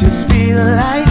just feel like